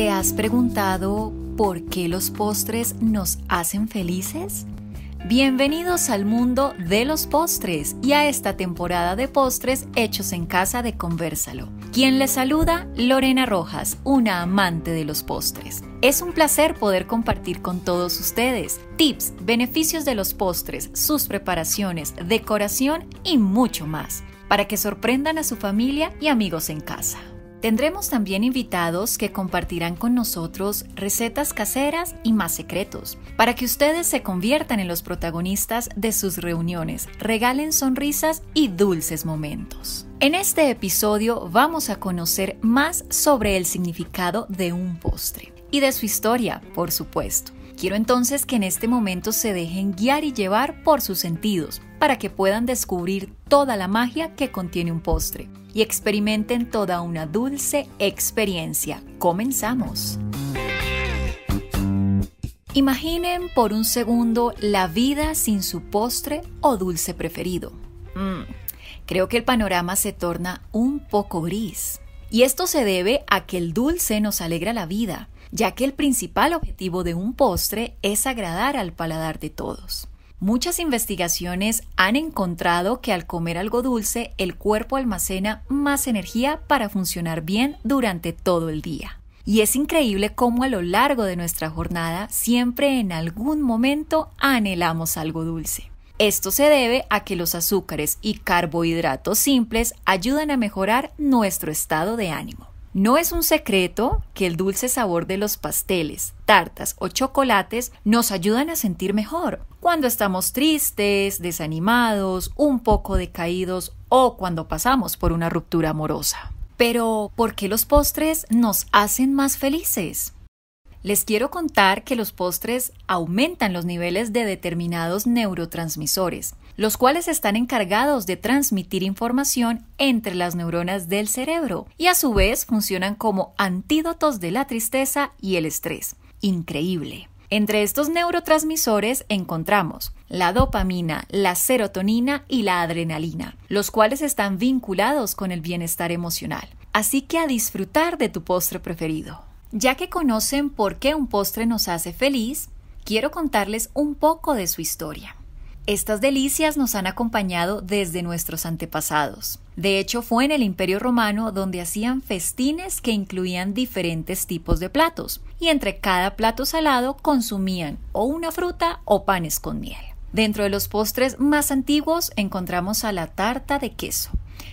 ¿Te has preguntado por qué los postres nos hacen felices? Bienvenidos al mundo de los postres y a esta temporada de postres hechos en casa de Conversalo. Quien les saluda, Lorena Rojas, una amante de los postres. Es un placer poder compartir con todos ustedes tips, beneficios de los postres, sus preparaciones, decoración y mucho más, para que sorprendan a su familia y amigos en casa. Tendremos también invitados que compartirán con nosotros recetas caseras y más secretos, para que ustedes se conviertan en los protagonistas de sus reuniones, regalen sonrisas y dulces momentos. En este episodio vamos a conocer más sobre el significado de un postre y de su historia, por supuesto. Quiero entonces que en este momento se dejen guiar y llevar por sus sentidos para que puedan descubrir toda la magia que contiene un postre y experimenten toda una dulce experiencia. Comenzamos. Imaginen por un segundo la vida sin su postre o dulce preferido. Mm, creo que el panorama se torna un poco gris. Y esto se debe a que el dulce nos alegra la vida, ya que el principal objetivo de un postre es agradar al paladar de todos. Muchas investigaciones han encontrado que al comer algo dulce el cuerpo almacena más energía para funcionar bien durante todo el día. Y es increíble cómo a lo largo de nuestra jornada siempre en algún momento anhelamos algo dulce. Esto se debe a que los azúcares y carbohidratos simples ayudan a mejorar nuestro estado de ánimo. No es un secreto que el dulce sabor de los pasteles, tartas o chocolates nos ayudan a sentir mejor cuando estamos tristes, desanimados, un poco decaídos o cuando pasamos por una ruptura amorosa. Pero, ¿por qué los postres nos hacen más felices? Les quiero contar que los postres aumentan los niveles de determinados neurotransmisores, los cuales están encargados de transmitir información entre las neuronas del cerebro y a su vez funcionan como antídotos de la tristeza y el estrés. Increíble. Entre estos neurotransmisores encontramos la dopamina, la serotonina y la adrenalina, los cuales están vinculados con el bienestar emocional. Así que a disfrutar de tu postre preferido. Ya que conocen por qué un postre nos hace feliz, quiero contarles un poco de su historia. Estas delicias nos han acompañado desde nuestros antepasados. De hecho, fue en el Imperio Romano donde hacían festines que incluían diferentes tipos de platos, y entre cada plato salado consumían o una fruta o panes con miel. Dentro de los postres más antiguos encontramos a la tarta de queso,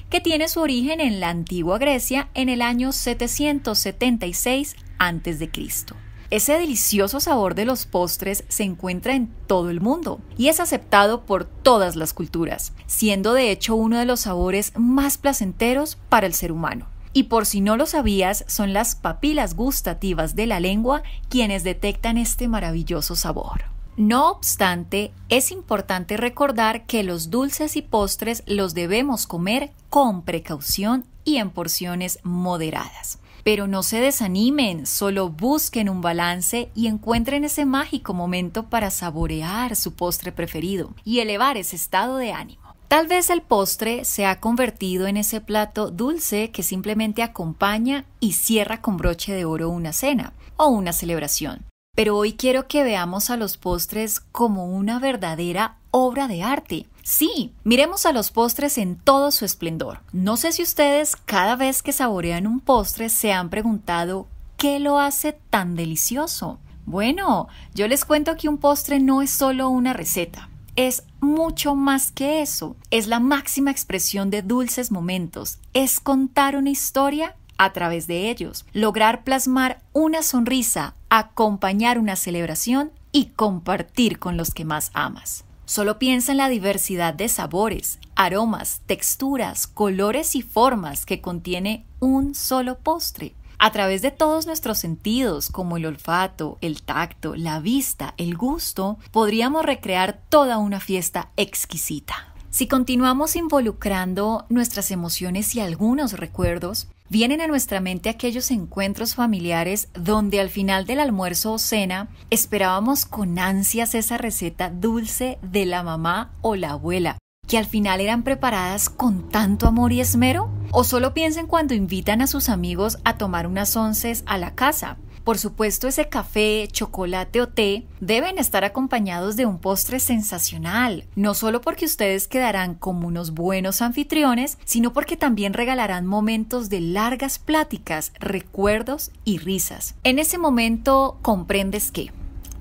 que tiene su origen en la antigua Grecia en el año 776 a.C. Ese delicioso sabor de los postres se encuentra en todo el mundo y es aceptado por todas las culturas, siendo de hecho uno de los sabores más placenteros para el ser humano. Y por si no lo sabías, son las papilas gustativas de la lengua quienes detectan este maravilloso sabor. No obstante, es importante recordar que los dulces y postres los debemos comer con precaución y en porciones moderadas. Pero no se desanimen, solo busquen un balance y encuentren ese mágico momento para saborear su postre preferido y elevar ese estado de ánimo. Tal vez el postre se ha convertido en ese plato dulce que simplemente acompaña y cierra con broche de oro una cena o una celebración. Pero hoy quiero que veamos a los postres como una verdadera obra de arte. Sí, miremos a los postres en todo su esplendor. No sé si ustedes cada vez que saborean un postre se han preguntado ¿qué lo hace tan delicioso? Bueno, yo les cuento que un postre no es solo una receta. Es mucho más que eso. Es la máxima expresión de dulces momentos. Es contar una historia a través de ellos, lograr plasmar una sonrisa, acompañar una celebración y compartir con los que más amas. Solo piensa en la diversidad de sabores, aromas, texturas, colores y formas que contiene un solo postre. A través de todos nuestros sentidos, como el olfato, el tacto, la vista, el gusto, podríamos recrear toda una fiesta exquisita. Si continuamos involucrando nuestras emociones y algunos recuerdos, vienen a nuestra mente aquellos encuentros familiares donde al final del almuerzo o cena esperábamos con ansias esa receta dulce de la mamá o la abuela, que al final eran preparadas con tanto amor y esmero? O solo piensen cuando invitan a sus amigos a tomar unas onces a la casa, Por supuesto, ese café, chocolate o té deben estar acompañados de un postre sensacional, no solo porque ustedes quedarán como unos buenos anfitriones, sino porque también regalarán momentos de largas pláticas, recuerdos y risas. En ese momento comprendes que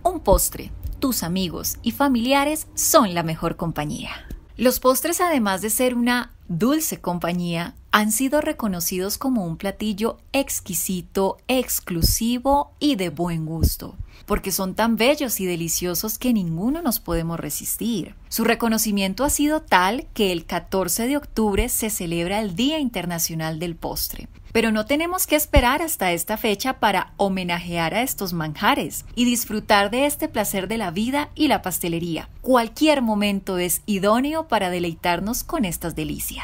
un postre, tus amigos y familiares son la mejor compañía. Los postres, además de ser una dulce compañía, han sido reconocidos como un platillo exquisito, exclusivo y de buen gusto, porque son tan bellos y deliciosos que ninguno nos podemos resistir. Su reconocimiento ha sido tal que el 14 de octubre se celebra el Día Internacional del Postre. Pero no tenemos que esperar hasta esta fecha para homenajear a estos manjares y disfrutar de este placer de la vida y la pastelería. Cualquier momento es idóneo para deleitarnos con estas delicias.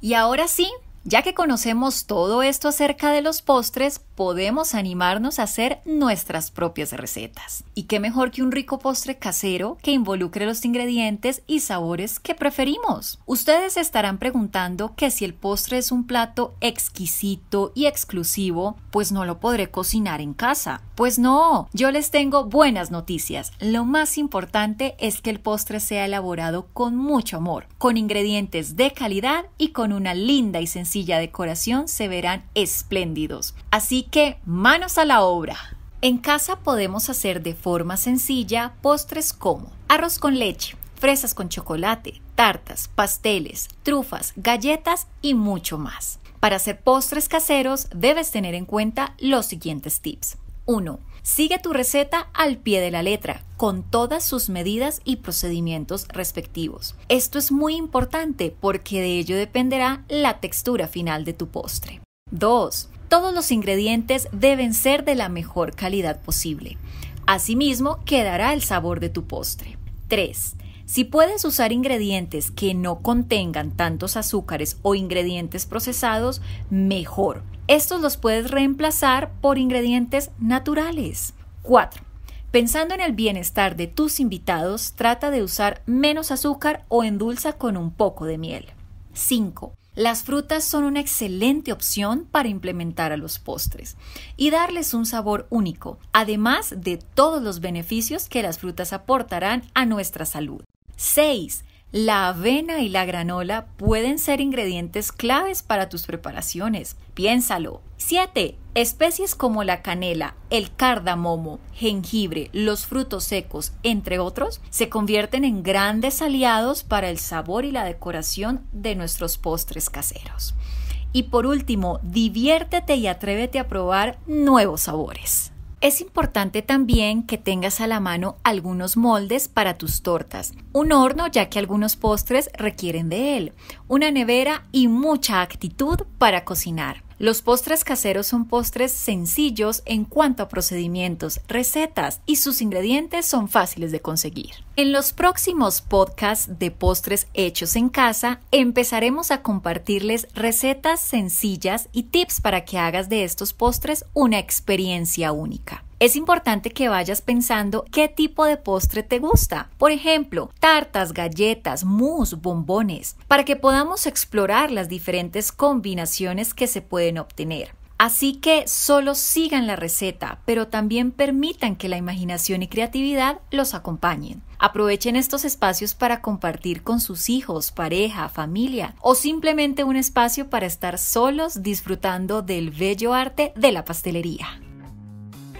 Y ahora sí, ya que conocemos todo esto acerca de los postres, podemos animarnos a hacer nuestras propias recetas. Y qué mejor que un rico postre casero que involucre los ingredientes y sabores que preferimos. Ustedes estarán preguntando que si el postre es un plato exquisito y exclusivo, pues no lo podré cocinar en casa. Pues no, yo les tengo buenas noticias. Lo más importante es que el postre sea elaborado con mucho amor, con ingredientes de calidad y con una linda y decoración se verán espléndidos. Así que manos a la obra. En casa podemos hacer de forma sencilla postres como arroz con leche, fresas con chocolate, tartas, pasteles, trufas, galletas y mucho más. Para hacer postres caseros debes tener en cuenta los siguientes tips. 1. Sigue tu receta al pie de la letra, con todas sus medidas y procedimientos respectivos. Esto es muy importante porque de ello dependerá la textura final de tu postre. 2. Todos los ingredientes deben ser de la mejor calidad posible. Asimismo, quedará el sabor de tu postre. 3. Si puedes usar ingredientes que no contengan tantos azúcares o ingredientes procesados, mejor. Estos los puedes reemplazar por ingredientes naturales. 4. Pensando en el bienestar de tus invitados, trata de usar menos azúcar o endulza con un poco de miel. 5. Las frutas son una excelente opción para implementar a los postres y darles un sabor único, además de todos los beneficios que las frutas aportarán a nuestra salud. 6. La avena y la granola pueden ser ingredientes claves para tus preparaciones. Piénsalo. 7. Especies como la canela, el cardamomo, jengibre, los frutos secos, entre otros, se convierten en grandes aliados para el sabor y la decoración de nuestros postres caseros. Y por último, diviértete y atrévete a probar nuevos sabores. Es importante también que tengas a la mano algunos moldes para tus tortas, un horno ya que algunos postres requieren de él, una nevera y mucha actitud para cocinar. Los postres caseros son postres sencillos en cuanto a procedimientos, recetas y sus ingredientes son fáciles de conseguir. En los próximos podcasts de postres hechos en casa empezaremos a compartirles recetas sencillas y tips para que hagas de estos postres una experiencia única. Es importante que vayas pensando qué tipo de postre te gusta. Por ejemplo, tartas, galletas, mousse, bombones, para que podamos explorar las diferentes combinaciones que se pueden obtener. Así que solo sigan la receta, pero también permitan que la imaginación y creatividad los acompañen. Aprovechen estos espacios para compartir con sus hijos, pareja, familia o simplemente un espacio para estar solos disfrutando del bello arte de la pastelería.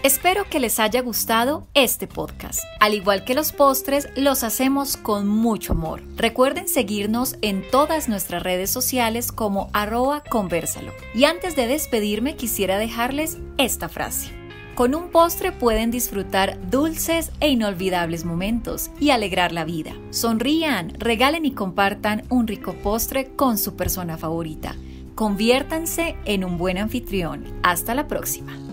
Espero que les haya gustado este podcast. Al igual que los postres, los hacemos con mucho amor. Recuerden seguirnos en todas nuestras redes sociales como arroba conversalo. Y antes de despedirme quisiera dejarles esta frase. Con un postre pueden disfrutar dulces e inolvidables momentos y alegrar la vida. Sonrían, regalen y compartan un rico postre con su persona favorita. Conviértanse en un buen anfitrión. Hasta la próxima.